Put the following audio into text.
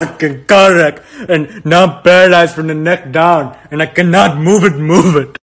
fucking car wreck, and now paralyzed from the neck down, and I cannot move it, move it.